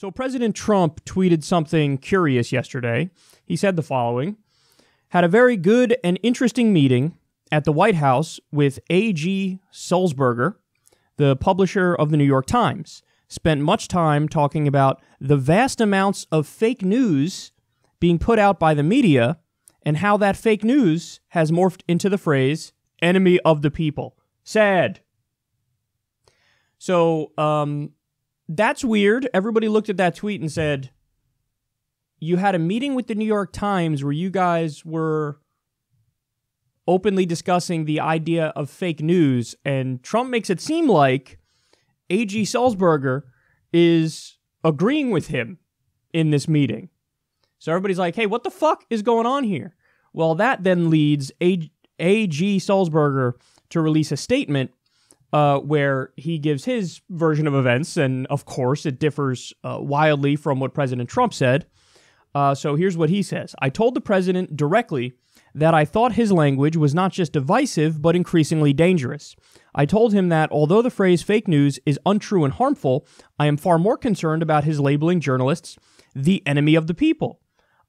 So, President Trump tweeted something curious yesterday. He said the following Had a very good and interesting meeting at the White House with A.G. Sulzberger, the publisher of the New York Times. Spent much time talking about the vast amounts of fake news being put out by the media and how that fake news has morphed into the phrase enemy of the people. Sad. So, um, that's weird. Everybody looked at that tweet and said, You had a meeting with the New York Times where you guys were openly discussing the idea of fake news, and Trump makes it seem like A.G. Sulzberger is agreeing with him in this meeting. So everybody's like, hey, what the fuck is going on here? Well, that then leads A.G. Sulzberger to release a statement uh, where he gives his version of events, and of course, it differs uh, wildly from what President Trump said. Uh, so here's what he says I told the president directly that I thought his language was not just divisive, but increasingly dangerous. I told him that although the phrase fake news is untrue and harmful, I am far more concerned about his labeling journalists the enemy of the people.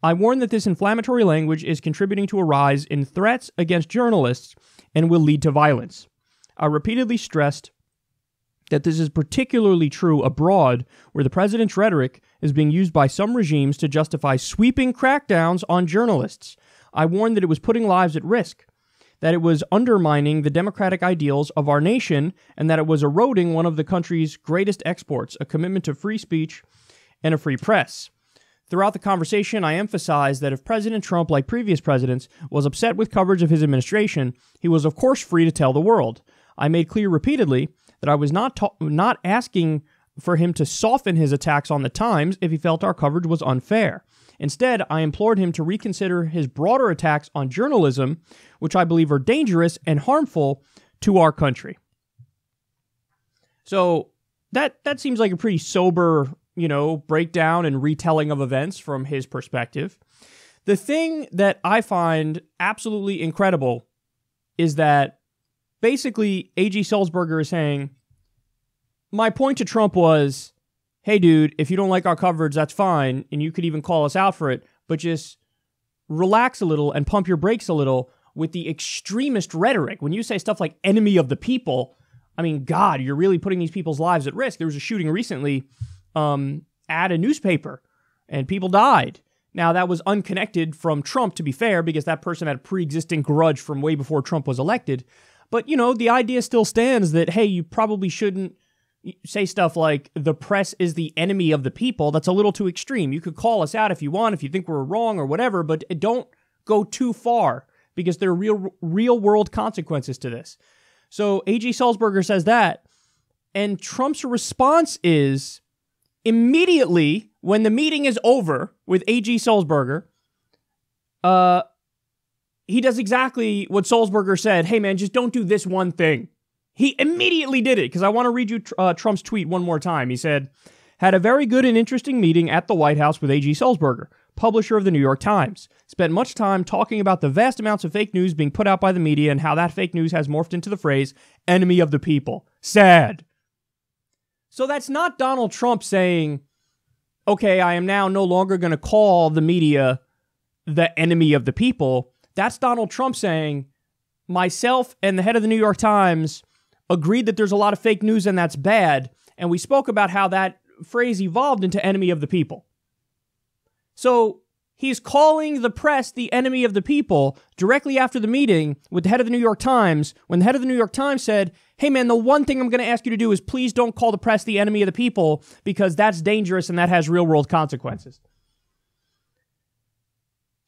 I warned that this inflammatory language is contributing to a rise in threats against journalists and will lead to violence. I repeatedly stressed that this is particularly true abroad, where the president's rhetoric is being used by some regimes to justify sweeping crackdowns on journalists. I warned that it was putting lives at risk, that it was undermining the democratic ideals of our nation, and that it was eroding one of the country's greatest exports a commitment to free speech and a free press. Throughout the conversation, I emphasized that if President Trump, like previous presidents, was upset with coverage of his administration, he was, of course, free to tell the world. I made clear repeatedly that I was not ta- not asking for him to soften his attacks on the Times if he felt our coverage was unfair. Instead, I implored him to reconsider his broader attacks on journalism, which I believe are dangerous and harmful to our country. So that that seems like a pretty sober you know, breakdown and retelling of events from his perspective. The thing that I find absolutely incredible is that basically A.G. Sulzberger is saying, My point to Trump was, hey, dude, if you don't like our coverage, that's fine. And you could even call us out for it, but just relax a little and pump your brakes a little with the extremist rhetoric. When you say stuff like enemy of the people, I mean, God, you're really putting these people's lives at risk. There was a shooting recently um, at a newspaper, and people died. Now, that was unconnected from Trump, to be fair, because that person had a pre existing grudge from way before Trump was elected. But, you know, the idea still stands that, hey, you probably shouldn't say stuff like the press is the enemy of the people. That's a little too extreme. You could call us out if you want, if you think we're wrong or whatever, but don't go too far because there are real, real world consequences to this. So A.G. Sulzberger says that. And Trump's response is immediately when the meeting is over with A.G. Sulzberger, uh, he does exactly what Sulzberger said. Hey, man, just don't do this one thing. He immediately did it because I want to read you uh, Trump's tweet one more time. He said, had a very good and interesting meeting at the White House with A.G. Sulzberger, publisher of the New York Times. Spent much time talking about the vast amounts of fake news being put out by the media and how that fake news has morphed into the phrase enemy of the people. Sad. So that's not Donald Trump saying, okay, I am now no longer going to call the media the enemy of the people. That's Donald Trump saying, myself and the head of the New York Times agreed that there's a lot of fake news and that's bad. And we spoke about how that phrase evolved into enemy of the people. So he's calling the press the enemy of the people directly after the meeting with the head of the New York Times when the head of the New York Times said, hey man, the one thing I'm going to ask you to do is please don't call the press the enemy of the people because that's dangerous and that has real world consequences.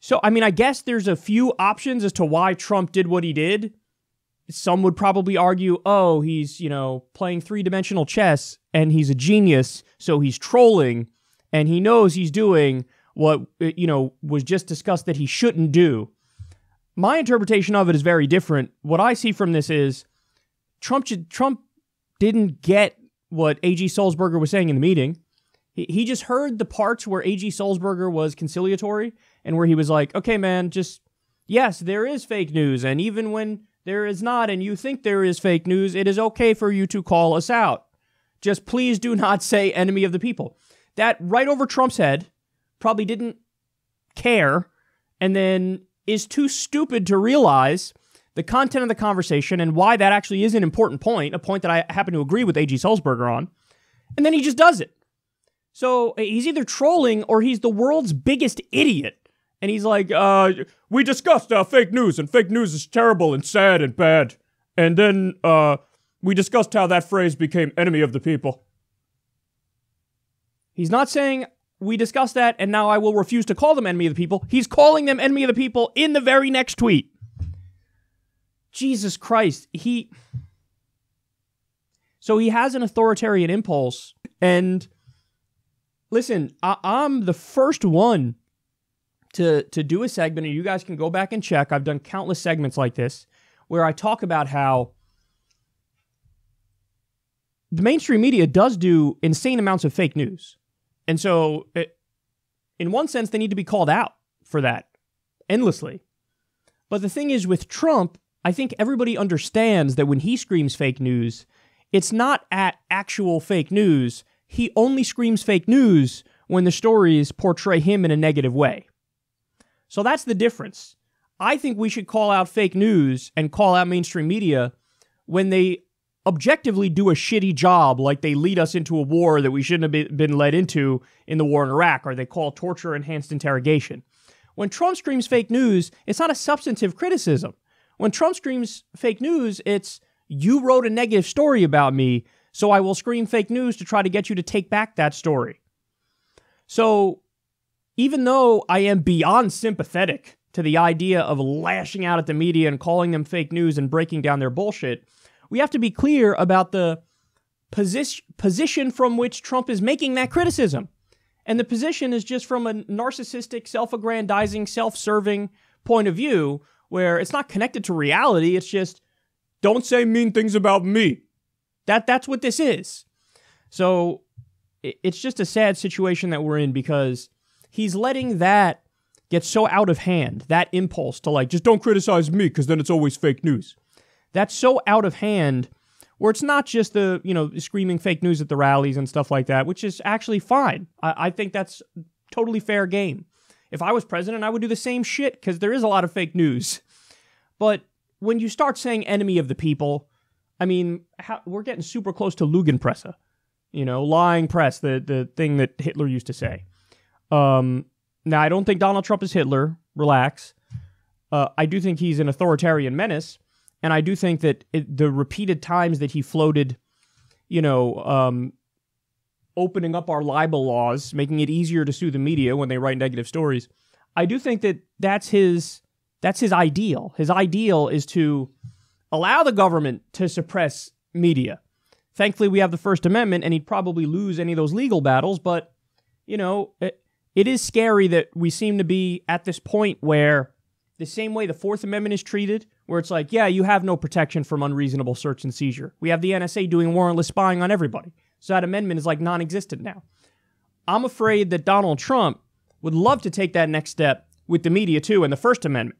So, I mean, I guess there's a few options as to why Trump did what he did. Some would probably argue, oh, he's, you know, playing three dimensional chess and he's a genius, so he's trolling and he knows he's doing what, uh, you know, was just discussed that he shouldn't do. My interpretation of it is very different. What I see from this is Trump Trump didn't get what A.G. Sulzberger was saying in the meeting. He, he just heard the parts where A.G. Sulzberger was conciliatory and where he was like, okay, man, just, yes, there is fake news. And even when there is not, and you think there is fake news, it is okay for you to call us out. Just please do not say enemy of the people. that right over Trump's head, probably didn't care, and then is too stupid to realize the content of the conversation and why that actually is an important point, a point that I happen to agree with A.G. Sulzberger on. And then he just does it. So he's either trolling or he's the world's biggest idiot. And he's like, uh, we discussed uh, fake news, and fake news is terrible and sad and bad. And then uh, we discussed how that phrase became enemy of the people. He's not saying we discussed that and now I will refuse to call them enemy of the people. He's calling them enemy of the people in the very next tweet. Jesus Christ. He. So he has an authoritarian impulse. And listen, I- am the first one to, to do a segment, and you guys can go back and check. I've done countless segments like this where I talk about how the mainstream media does do insane amounts of fake news. And so, it, in one sense, they need to be called out for that endlessly. But the thing is, with Trump, I think everybody understands that when he screams fake news, it's not at actual fake news. He only screams fake news when the stories portray him in a negative way. So that's the difference. I think we should call out fake news and call out mainstream media when they objectively do a shitty job, like they lead us into a war that we shouldn't have been led into in the war in Iraq, or they call torture enhanced interrogation. When Trump screams fake news, it's not a substantive criticism. When Trump screams fake news, it's you wrote a negative story about me, so I will scream fake news to try to get you to take back that story. So, even though I am beyond sympathetic to the idea of lashing out at the media and calling them fake news and breaking down their bullshit, we have to be clear about the posi- position from which Trump is making that criticism. And the position is just from a narcissistic, self aggrandizing, self serving point of view where it's not connected to reality. It's just, don't say mean things about me. That, that's what this is. So it's just a sad situation that we're in because he's letting that get so out of hand, that impulse to like, just don't criticize me because then it's always fake news. That's so out of hand where it's not just the, you know, screaming fake news at the rallies and stuff like that, which is actually fine. I, I think that's totally fair game. If I was president, I would do the same shit because there is a lot of fake news. But when you start saying enemy of the people, I mean, how, we're getting super close to Lügenpresse, you know, lying press, the, the thing that Hitler used to say. Um, now, I don't think Donald Trump is Hitler. Relax. Uh, I do think he's an authoritarian menace. And I do think that it, the repeated times that he floated, you know, um, opening up our libel laws, making it easier to sue the media when they write negative stories, I do think that that's his that's his ideal. His ideal is to allow the government to suppress media. Thankfully, we have the First Amendment, and he'd probably lose any of those legal battles. But you know, it, it is scary that we seem to be at this point where the same way the Fourth Amendment is treated, where it's like, yeah, you have no protection from unreasonable search and seizure. We have the NSA doing warrantless spying on everybody. So that amendment is like non existent now. I'm afraid that Donald Trump would love to take that next step with the media too and the First Amendment.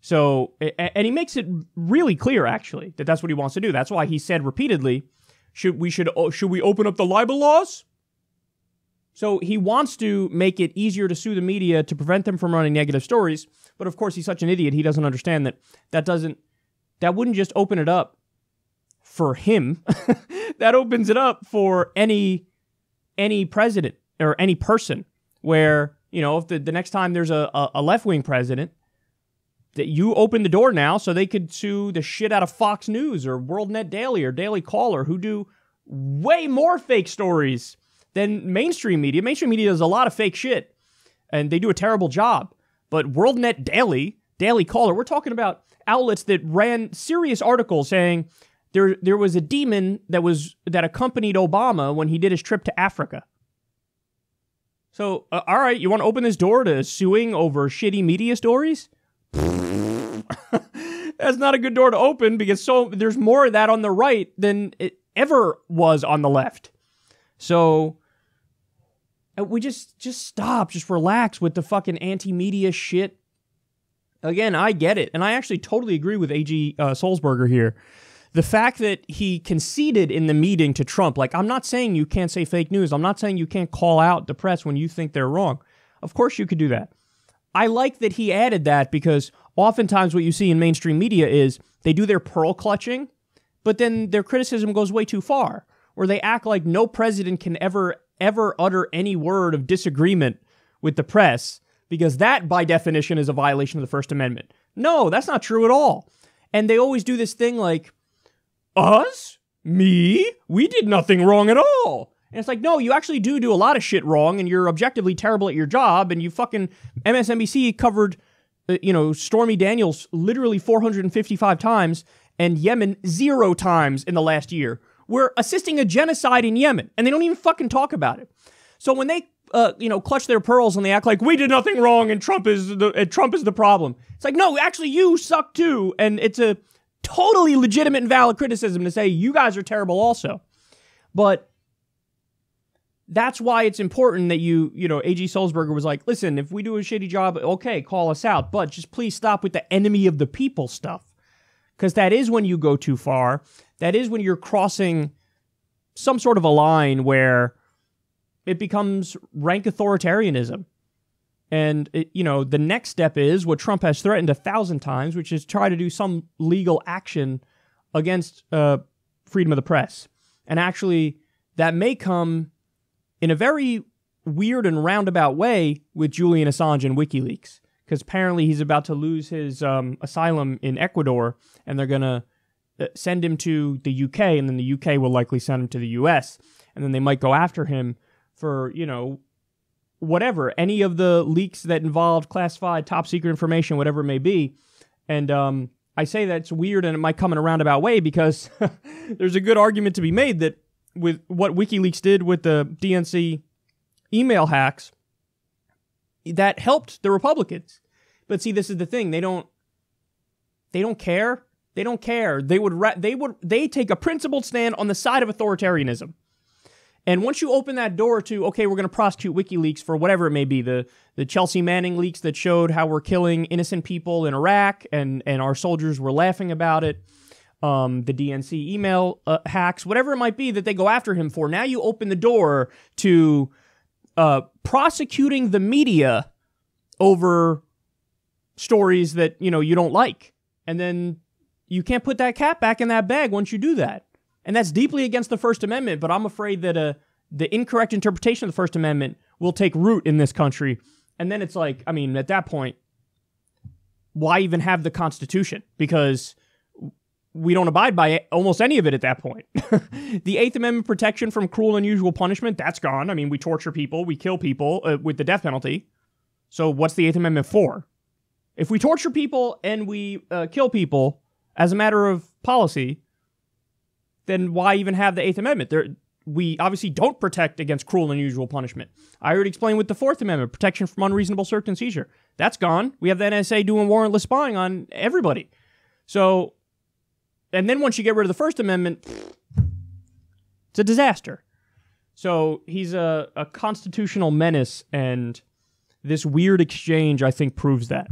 So, and he makes it really clear actually that that's what he wants to do. That's why he said repeatedly, should we should should we open up the libel laws? So he wants to make it easier to sue the media to prevent them from running negative stories. But of course, he's such an idiot. He doesn't understand that that doesn't, that wouldn't just open it up for him. that opens it up for any, any president or any person where, you know, if the, the next time there's a, a left wing president, that you open the door now so they could sue the shit out of Fox News or World Net Daily or Daily Caller, who do way more fake stories than mainstream media. Mainstream media does a lot of fake shit, and they do a terrible job. But WorldNet Daily, Daily Caller, we're talking about outlets that ran serious articles saying there there was a demon that was that accompanied Obama when he did his trip to Africa. So, uh, all right, you want to open this door to suing over shitty media stories? That's not a good door to open because so there's more of that on the right than it ever was on the left. So we just just stop, just relax with the fucking anti-media shit. Again, I get it, and I actually totally agree with AG uh, Sulzberger here the fact that he conceded in the meeting to Trump, like, I'm not saying you can't say fake news. I'm not saying you can't call out the press when you think they're wrong. Of course you could do that. I like that he added that because oftentimes what you see in mainstream media is they do their pearl clutching, but then their criticism goes way too far, where they act like no president can ever, ever utter any word of disagreement with the press because that, by definition, is a violation of the First Amendment. No, that's not true at all. And they always do this thing like, us? Me? We did nothing wrong at all. And it's like, no, you actually do do a lot of shit wrong, and you're objectively terrible at your job, and you fucking MSNBC covered, uh, you know, Stormy Daniels literally 455 times, and Yemen zero times in the last year. We're assisting a genocide in Yemen, and they don't even fucking talk about it. So when they, uh, you know, clutch their pearls and they act like we did nothing wrong and Trump is the and Trump is the problem, it's like, no, actually, you suck too, and it's a totally legitimate and valid criticism to say you guys are terrible also. But that's why it's important that you, you know, AG Sulzberger was like, listen, if we do a shitty job, okay, call us out, but just please stop with the enemy of the people stuff. Because that is when you go too far. That is when you're crossing some sort of a line where it becomes rank authoritarianism. And, it, you know, the next step is what Trump has threatened a thousand times, which is try to do some legal action against uh, freedom of the press. And actually, that may come in a very weird and roundabout way with Julian Assange and WikiLeaks, because apparently he's about to lose his um, asylum in Ecuador, and they're going to send him to the UK, and then the UK will likely send him to the US, and then they might go after him for, you know, whatever, any of the leaks that involved classified top secret information, whatever it may be. And um, I say that's weird and it might come in a roundabout way because there's a good argument to be made that with what WikiLeaks did with the DNC email hacks, that helped the Republicans. But see, this is the thing. They don't they don't care. They don't care. They would ra- they would they take a principled stand on the side of authoritarianism. And once you open that door to, okay, we're going to prosecute WikiLeaks for whatever it may be, the, the Chelsea Manning leaks that showed how we're killing innocent people in Iraq and, and our soldiers were laughing about it, um, the DNC email uh, hacks, whatever it might be that they go after him for, now you open the door to uh, prosecuting the media over stories that, you know, you don't like. And then you can't put that cat back in that bag once you do that. And that's deeply against the First Amendment, but I'm afraid that uh, the incorrect interpretation of the First Amendment will take root in this country. And then it's like, I mean, at that point, why even have the Constitution? Because we don't abide by almost any of it at that point. the Eighth Amendment protection from cruel and unusual punishment, that's gone. I mean, we torture people, we kill people uh, with the death penalty. So what's the Eighth Amendment for? If we torture people and we uh, kill people as a matter of policy, then why even have the Eighth Amendment? There, we obviously don't protect against cruel and unusual punishment. I already explained with the Fourth Amendment, protection from unreasonable search and seizure. That's gone. We have the NSA doing warrantless spying on everybody. So, and then once you get rid of the First Amendment, it's a disaster. So he's a, a constitutional menace, and this weird exchange, I think, proves that.